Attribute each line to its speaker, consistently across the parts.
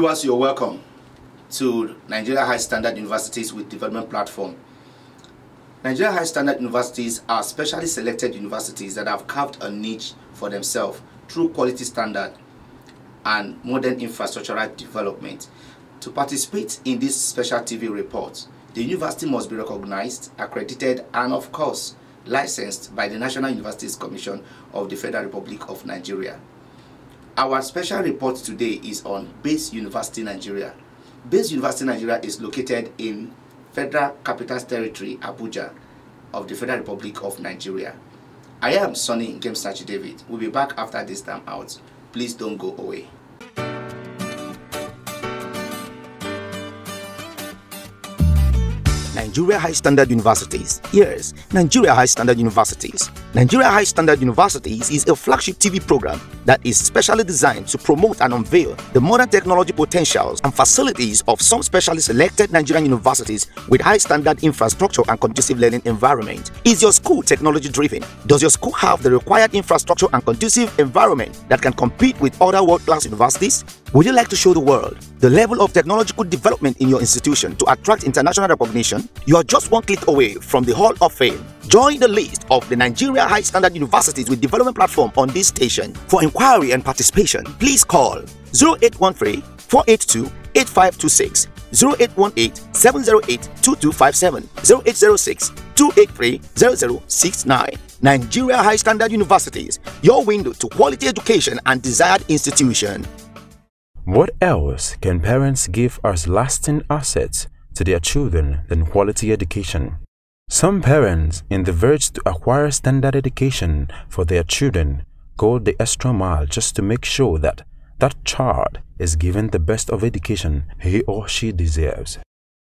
Speaker 1: Viewers, you're welcome to Nigeria High Standard Universities with Development Platform. Nigeria High Standard Universities are specially selected universities that have carved a niche for themselves through quality standard and modern infrastructural development. To participate in this special TV report, the university must be recognized, accredited, and of course, licensed by the National Universities Commission of the Federal Republic of Nigeria. Our special report today is on Baze University Nigeria. Baze University Nigeria is located in Federal Capital Territory, Abuja, of the Federal Republic of Nigeria. I am Sonny James David. We'll be back after this time out. Please don't go away.
Speaker 2: Nigeria High Standard Universities. Yes, Nigeria High Standard Universities. Nigeria High Standard Universities is a flagship TV program that is specially designed to promote and unveil the modern technology potentials and facilities of some specially selected Nigerian universities with high standard infrastructure and conducive learning environment. Is your school technology driven? Does your school have the required infrastructure and conducive environment that can compete with other world-class universities? Would you like to show the world the level of technological development in your institution to attract international recognition? You are just one click away from the Hall of Fame. Join the list of the Nigeria High Standard Universities with Development Platform on this station. For inquiry and participation, please call 0813 482 8526, 0818 708 2257, 0806 283 0069. Nigeria High Standard Universities, your window to quality education and desired institution.
Speaker 3: What else can parents give as lasting assets to their children than quality education? Some parents, in the verge to acquire standard education for their children, go the extra mile just to make sure that that child is given the best of education he or she deserves.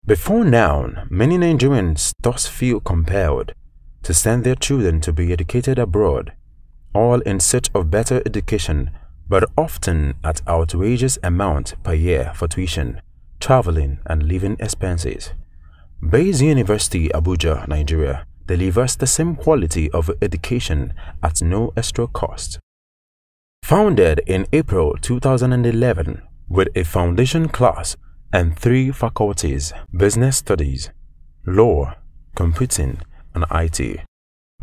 Speaker 3: Before now, many Nigerians thus feel compelled to send their children to be educated abroad, all in search of better education but often at outrageous amount per year for tuition, traveling and living expenses. Baze University, Abuja, Nigeria delivers the same quality of education at no extra cost. Founded in April 2011 with a foundation class and three faculties, business studies, law, computing, and IT.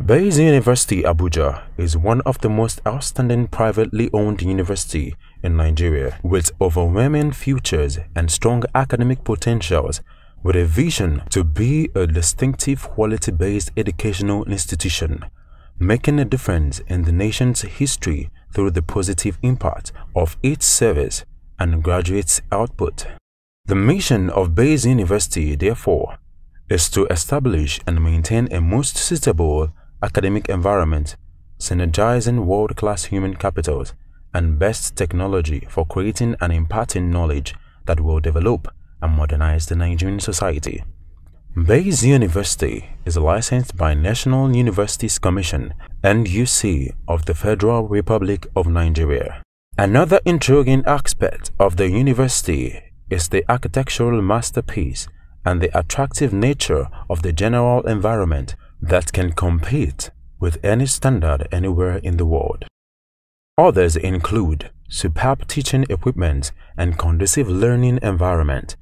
Speaker 3: Baze University Abuja is one of the most outstanding privately owned university in Nigeria with overwhelming futures and strong academic potentials with a vision to be a distinctive quality-based educational institution, making a difference in the nation's history through the positive impact of its service and graduates' output. The mission of Baze University, therefore, is to establish and maintain a most suitable academic environment, synergizing world-class human capitals and best technology for creating and imparting knowledge that will develop and modernize the Nigerian society. Baze University is licensed by National Universities Commission NUC of the Federal Republic of Nigeria. Another intriguing aspect of the university is the architectural masterpiece and the attractive nature of the general environment that can compete with any standard anywhere in the world. Others include superb teaching equipment and conducive learning environment,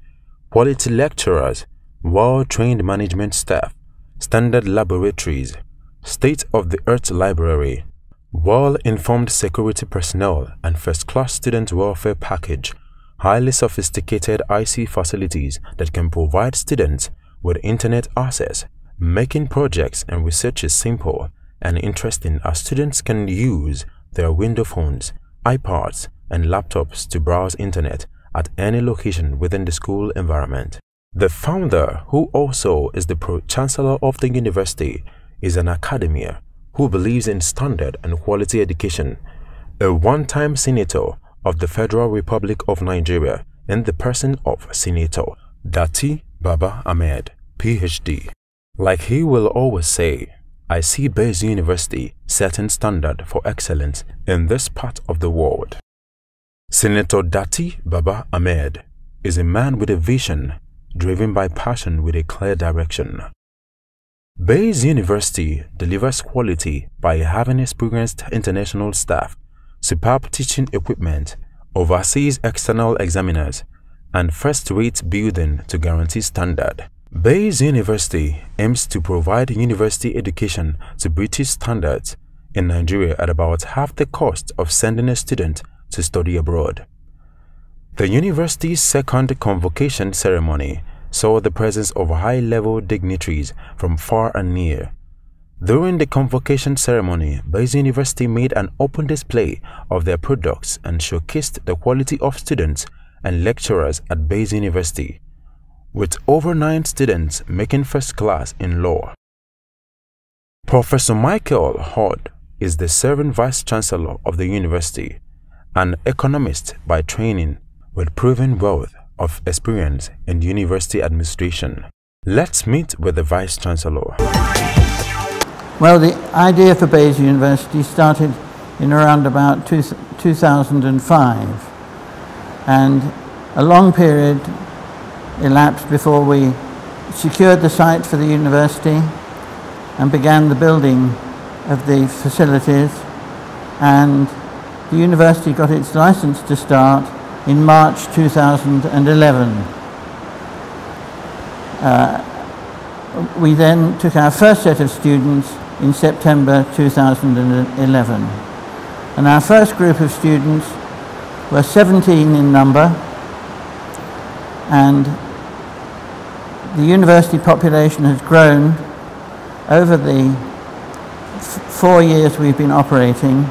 Speaker 3: quality lecturers, well-trained management staff, standard laboratories, state-of-the-art library, well-informed security personnel and first-class student welfare package, highly sophisticated IC facilities that can provide students with internet access Making projects and research is simple and interesting as students can use their window phones, iPads, and laptops to browse internet at any location within the school environment. The founder, who also is the pro-chancellor of the university, is an academia who believes in standard and quality education, a one-time senator of the Federal Republic of Nigeria in the person of Senator Datti Baba Ahmed, PhD. Like he will always say, I see Baze University setting standard for excellence in this part of the world. Senator Datti Baba Ahmed is a man with a vision driven by passion with a clear direction. Bayes University delivers quality by having experienced international staff, superb teaching equipment, overseas external examiners, and first-rate building to guarantee standard. Baze University aims to provide university education to British standards in Nigeria at about half the cost of sending a student to study abroad. The university's second convocation ceremony saw the presence of high-level dignitaries from far and near. During the convocation ceremony, Baze University made an open display of their products and showcased the quality of students and lecturers at Baze University, with over nine students making first class in law. Professor Michael Hodd is the serving Vice Chancellor of the university, an economist by training with proven wealth of experience in university administration. Let's meet with the Vice Chancellor.
Speaker 4: Well, the idea for Baze University started in around about two, 2005 and a long period elapsed before we secured the site for the university and began the building of the facilities. And the university got its license to start in March 2011. Uh, we then took our first set of students in September 2011 and our first group of students were 17 in number and the university population has grown over the four years we've been operating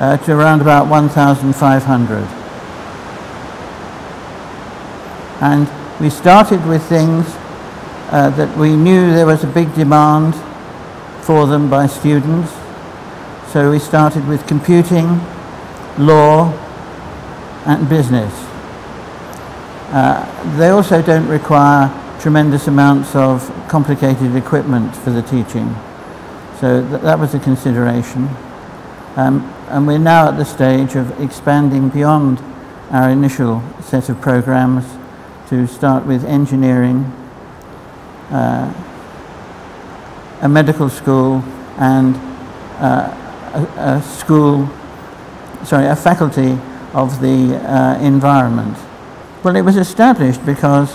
Speaker 4: uh, to around about 1,500. And we started with things uh, that we knew there was a big demand for them by students. So we started with computing, law, and business. Uh, they also don't require tremendous amounts of complicated equipment for the teaching. So th that was a consideration. Um, and we're now at the stage of expanding beyond our initial set of programs to start with engineering, uh, a medical school, and uh, a, a, school, sorry, a faculty of the uh, environment. Well, it was established because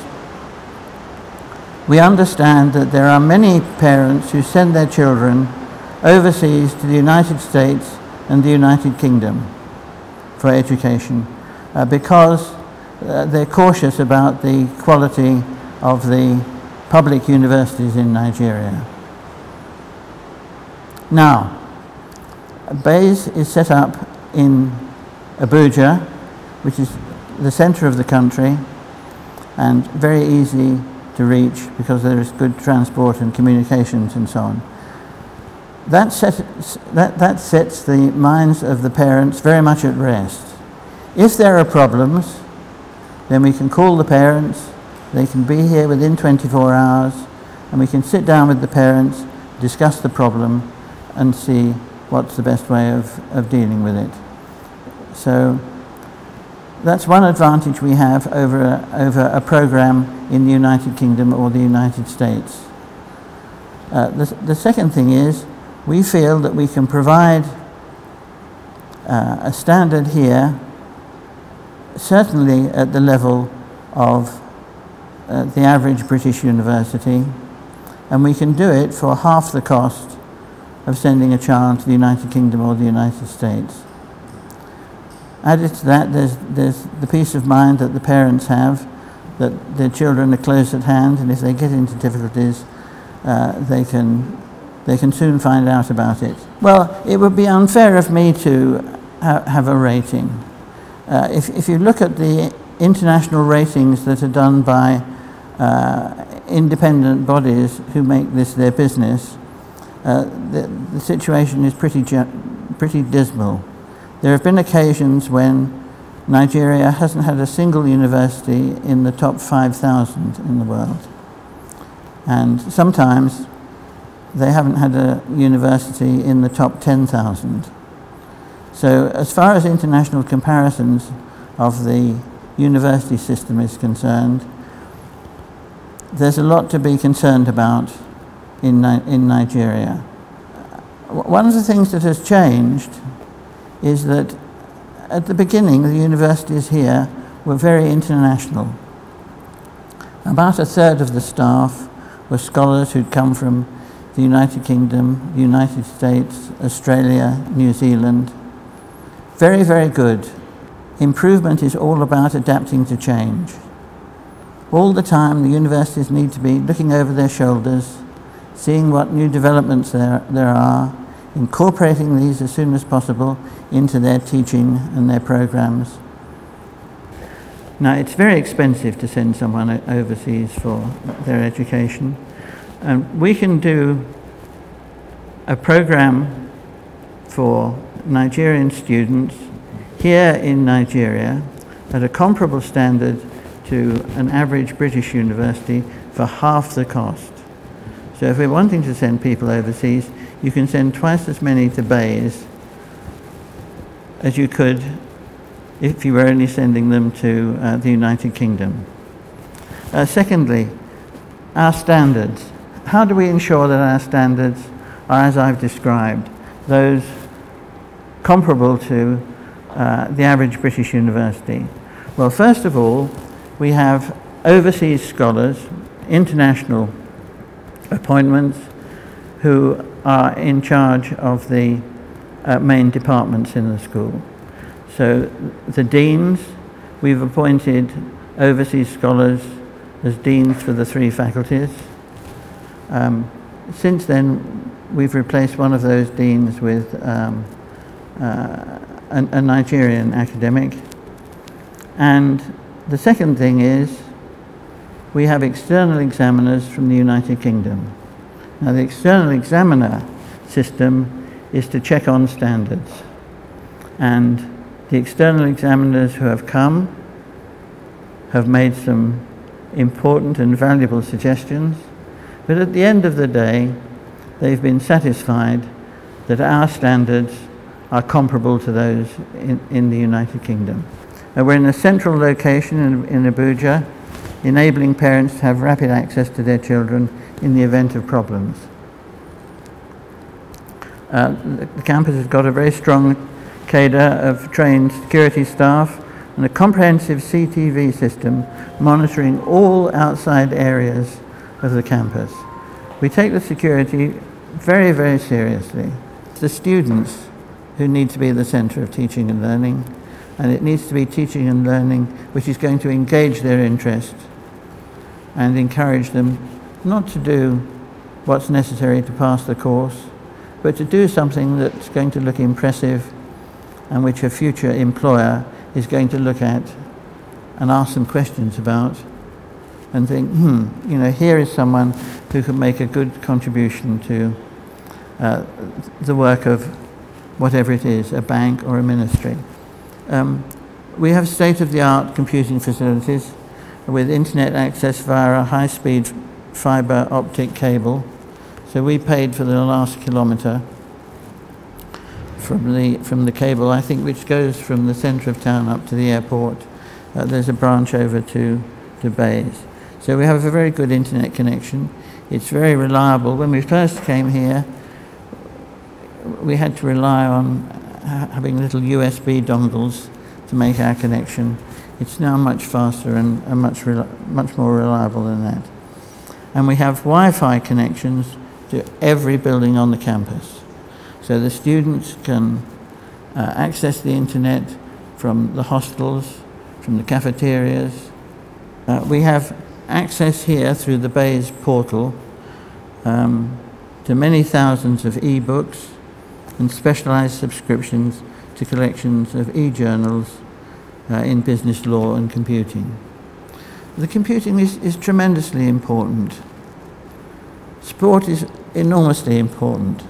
Speaker 4: we understand that there are many parents who send their children overseas to the United States and the United Kingdom for education uh, because uh, they're cautious about the quality of the public universities in Nigeria. Now, Baze is set up in Abuja, which is the center of the country and very easy to reach because there is good transport and communications and so on. That, set, that, that sets the minds of the parents very much at rest. If there are problems, then we can call the parents, they can be here within 24 hours, and we can sit down with the parents, discuss the problem, and see what's the best way of, of dealing with it. So that's one advantage we have over a, over a program in the United Kingdom or the United States. Uh, the, the second thing is we feel that we can provide uh, a standard here, certainly at the level of uh, the average British university, and we can do it for half the cost of sending a child to the United Kingdom or the United States. Added to that, there's, there's the peace of mind that the parents have that their children are close at hand, and if they get into difficulties, uh, they, can, they can soon find out about it. Well, it would be unfair of me to ha have a rating. Uh, if, if you look at the international ratings that are done by uh, independent bodies who make this their business, uh, the, the situation is pretty, pretty dismal. There have been occasions when Nigeria hasn't had a single university in the top 5,000 in the world. And sometimes they haven't had a university in the top 10,000. So as far as international comparisons of the university system is concerned, there's a lot to be concerned about in, in Nigeria. One of the things that has changed is that at the beginning, the universities here were very international. About a third of the staff were scholars who'd come from the United Kingdom, the United States, Australia, New Zealand. Very, very good. Improvement is all about adapting to change. All the time, the universities need to be looking over their shoulders, seeing what new developments there, there are, incorporating these as soon as possible into their teaching and their programs. Now, it's very expensive to send someone overseas for their education. And we can do a program for Nigerian students here in Nigeria at a comparable standard to an average British university for half the cost. So if we're wanting to send people overseas, you can send twice as many to Baze as you could if you were only sending them to uh, the United Kingdom. Uh, secondly, our standards. How do we ensure that our standards are, as I've described, those comparable to uh, the average British university? Well, first of all, we have overseas scholars, international appointments, who are in charge of the uh, main departments in the school. So the deans, we've appointed overseas scholars as deans for the three faculties. Um, since then, we've replaced one of those deans with um, uh, a, a Nigerian academic. And the second thing is we have external examiners from the United Kingdom. Now, the external examiner system is to check on standards. And the external examiners who have come have made some important and valuable suggestions, but at the end of the day, they've been satisfied that our standards are comparable to those in, in the United Kingdom. And we're in a central location in, in Abuja, enabling parents to have rapid access to their children in the event of problems. Uh, the campus has got a very strong cadre of trained security staff and a comprehensive CTV system monitoring all outside areas of the campus. We take the security very, very seriously. It's The students who need to be in the centre of teaching and learning, and it needs to be teaching and learning which is going to engage their interest and encourage them not to do what's necessary to pass the course, but to do something that's going to look impressive and which a future employer is going to look at and ask some questions about and think, hmm, you know, here is someone who can make a good contribution to uh, the work of whatever it is, a bank or a ministry. Um, we have state-of-the-art computing facilities with internet access via a high-speed fibre optic cable. So we paid for the last kilometre from the from the cable, I think, which goes from the centre of town up to the airport. Uh, there's a branch over to to Baze. So we have a very good internet connection. It's very reliable. When we first came here, we had to rely on having little USB dongles to make our connection. It's now much faster and, and much much more reliable than that. And we have Wi-Fi connections to every building on the campus. So the students can uh, access the internet from the hostels, from the cafeterias. Uh, we have access here through the Baze portal um, to many thousands of e-books and specialized subscriptions to collections of e-journals uh, in business law and computing. The computing is, is tremendously important. Sport is enormously important.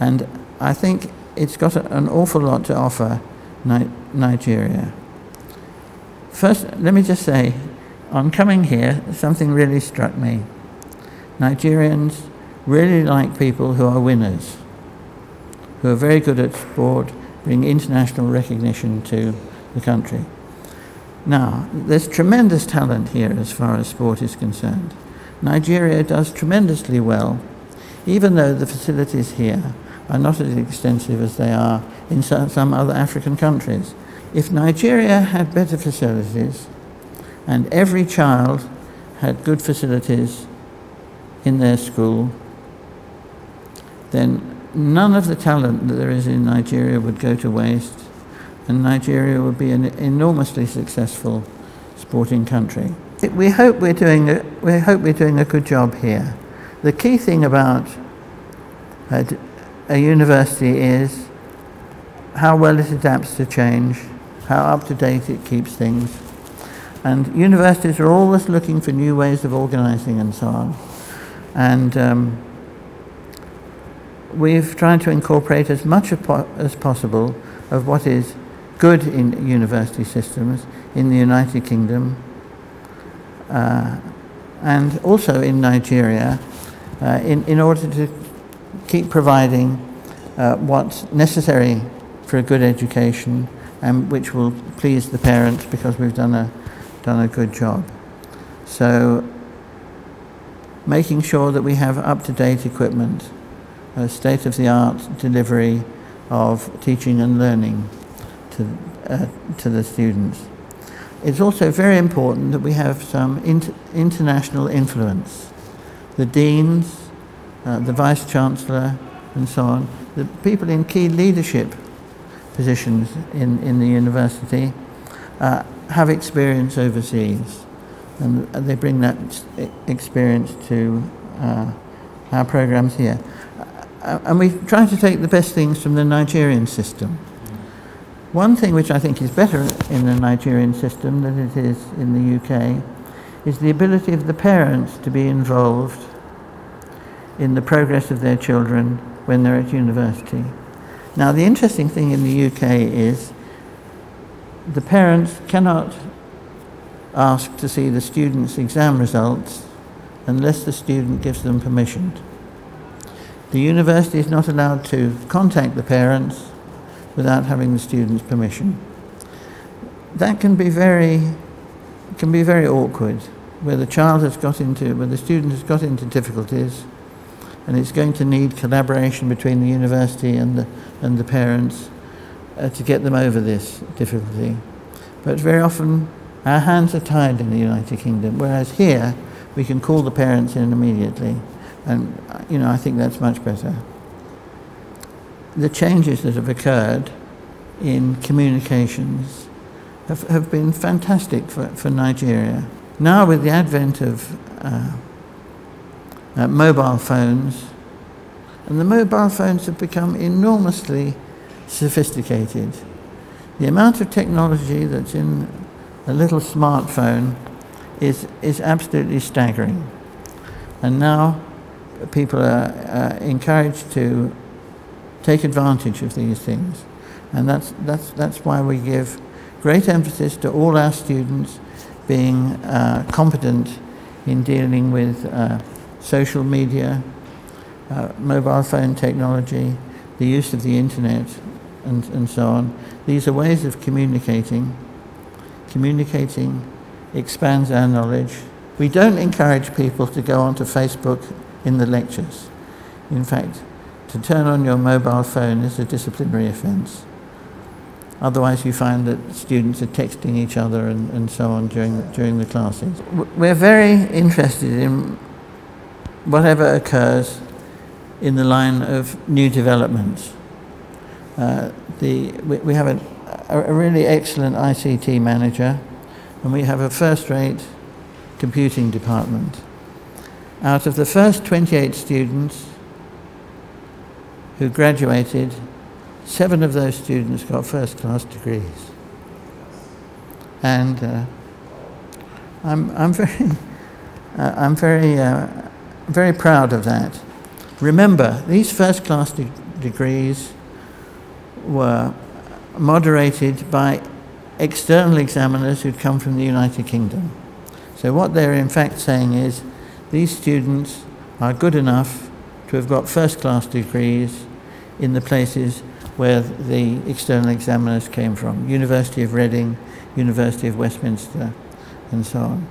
Speaker 4: And I think it's got an awful lot to offer Ni Nigeria. First, let me just say, on coming here, something really struck me. Nigerians really like people who are winners, who are very good at sport, bring international recognition to the country. Now, there's tremendous talent here as far as sport is concerned. Nigeria does tremendously well, even though the facilities here are not as extensive as they are in some other African countries. If Nigeria had better facilities and every child had good facilities in their school, then none of the talent that there is in Nigeria would go to waste, and Nigeria would be an enormously successful sporting country. We hope we're doing a, we hope we're doing a good job here. The key thing about a, a university is how well it adapts to change, how up to date it keeps things. And universities are always looking for new ways of organizing and so on. And um, we've tried to incorporate as much as possible of what is good in university systems in the United Kingdom uh, and also in Nigeria uh, in, in order to keep providing uh, what's necessary for a good education and which will please the parents because we've done a, done a good job. So making sure that we have up-to-date equipment, a state-of-the-art delivery of teaching and learning to, uh, to the students. It's also very important that we have some inter international influence. The deans, uh, the vice-chancellor and so on, the people in key leadership positions in, in the university uh, have experience overseas and they bring that experience to uh, our programs here. Uh, and we try to take the best things from the Nigerian system. One thing which I think is better in the Nigerian system than it is in the UK is the ability of the parents to be involved in the progress of their children when they're at university. Now, the interesting thing in the UK is the parents cannot ask to see the student's exam results unless the student gives them permission. The university is not allowed to contact the parents without having the student's permission. That can be very, can be very awkward, where the child has got into, where the student has got into difficulties, and it's going to need collaboration between the university and the, and the parents uh, to get them over this difficulty. But very often our hands are tied in the United Kingdom, whereas here we can call the parents in immediately. And, you know, I think that's much better. The changes that have occurred in communications have, have been fantastic for, for Nigeria. Now, with the advent of uh, uh, mobile phones, and the mobile phones have become enormously sophisticated. The amount of technology that's in a little smartphone is, is absolutely staggering. And now people are uh, encouraged to take advantage of these things. And that's, that's, that's why we give great emphasis to all our students being uh, competent in dealing with uh, social media, uh, mobile phone technology, the use of the internet, and, and so on. These are ways of communicating communicating expands our knowledge. We don't encourage people to go onto Facebook in the lectures. In fact, to turn on your mobile phone is a disciplinary offence. Otherwise, you find that students are texting each other and, and so on during, during the classes. We're very interested in whatever occurs in the line of new developments. Uh, the, we, we have a, a really excellent ICT manager, and we have a first-rate computing department. Out of the first 28 students who graduated, seven of those students got first-class degrees. And uh, I'm, I'm very, uh, I'm very, uh, very proud of that. Remember, these first-class de degrees were moderated by external examiners who'd come from the United Kingdom. So what they're in fact saying is these students are good enough to have got first class degrees in the places where the external examiners came from, University of Reading, University of Westminster, and so on.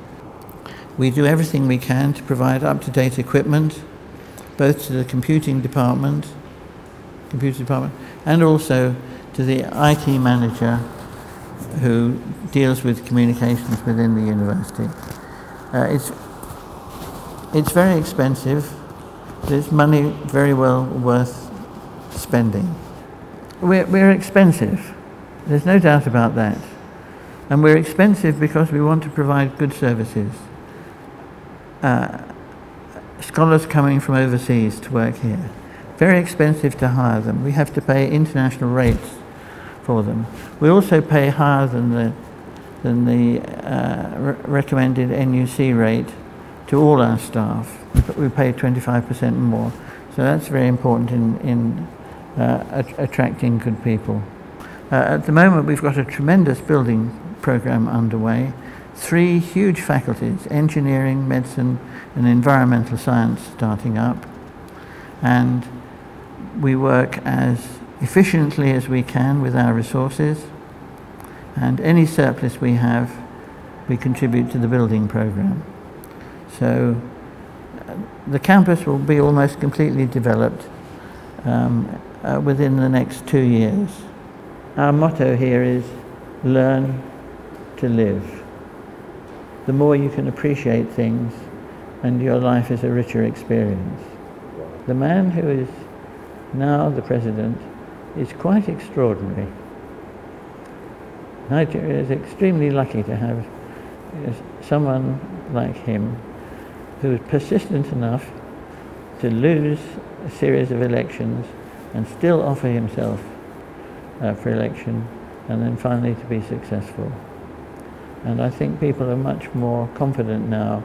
Speaker 4: We do everything we can to provide up-to-date equipment, both to the computing department, computer department, and also to the IT manager who deals with communications within the university. Uh, it's It's very expensive. but It's money very well worth spending. We're, we're expensive. There's no doubt about that. And we're expensive because we want to provide good services. Uh, scholars coming from overseas to work here. Very expensive to hire them. We have to pay international rates for them. We also pay higher than the, than the uh, re recommended NUC rate to all our staff. We pay 25% more. So that's very important in, in uh, attracting good people. Uh, at the moment, we've got a tremendous building program underway. Three huge faculties, engineering, medicine, and environmental science starting up. And we work as efficiently as we can with our resources. And any surplus we have, we contribute to the building program. So uh, the campus will be almost completely developed um, uh, within the next two years. Our motto here is learn to live. The more you can appreciate things, and your life is a richer experience. The man who is now the president is quite extraordinary. Nigeria is extremely lucky to have someone like him who is persistent enough to lose a series of elections and still offer himself uh, for election and then finally to be successful. And I think people are much more confident now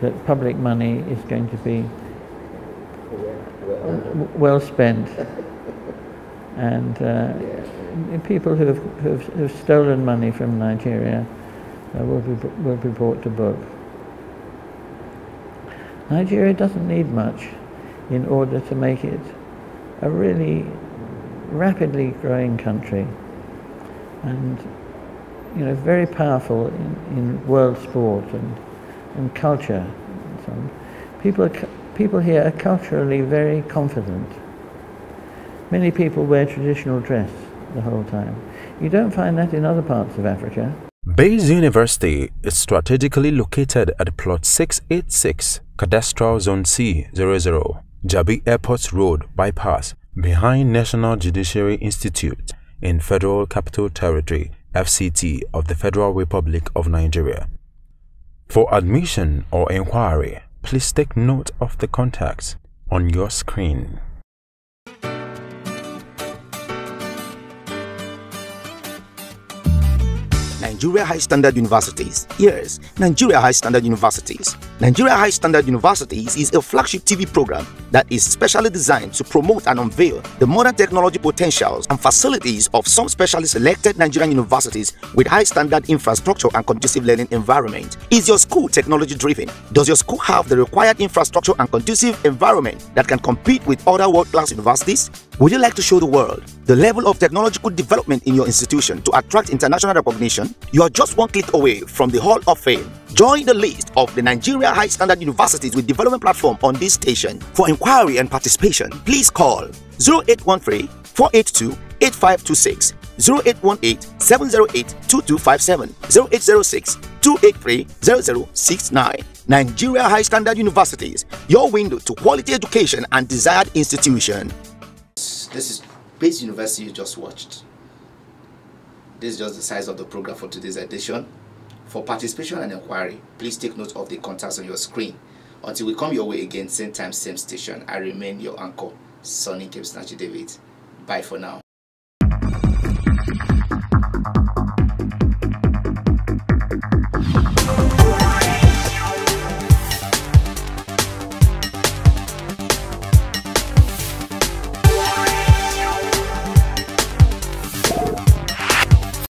Speaker 4: that public money is going to be well spent. And uh, people who have, who, have, who, have, stolen money from Nigeria uh, will, be, will be brought to book. Nigeria doesn't need much in order to make it a really rapidly growing country and you know very powerful in, in world sport and, and culture and so on. People, are, people here are culturally very confident. Many people wear traditional dress the whole time. You don't find that in other parts of Africa.
Speaker 3: Baze University is strategically located at plot 686, Cadastral Zone C00, Jabi Airport Road Bypass, behind National Judiciary Institute in Federal Capital Territory, FCT of the Federal Republic of Nigeria. For admission or inquiry, please take note of the contacts on your screen.
Speaker 2: Nigeria High Standard Universities. Yes, Nigeria High Standard Universities. Nigeria High Standard Universities is a flagship TV program that is specially designed to promote and unveil the modern technology potentials and facilities of some specially selected Nigerian universities with high standard infrastructure and conducive learning environment. Is your school technology driven? Does your school have the required infrastructure and conducive environment that can compete with other world-class universities? Would you like to show the world the level of technological development in your institution to attract international recognition? You are just one click away from the Hall of Fame. Join the list of the Nigeria High Standard Universities with Development Platform on this station. For inquiry and participation, please call 0813 482 8526, 0818 708 2257, 0806 283 0069. Nigeria High Standard Universities, your window to quality education and desired institution.
Speaker 1: This is Baze University you just watched. This is just the size of the program for today's edition. For participation and inquiry, please take note of the contacts on your screen. Until we come your way again, same time, same station, I remain your uncle, Sonny James David. Bye for now.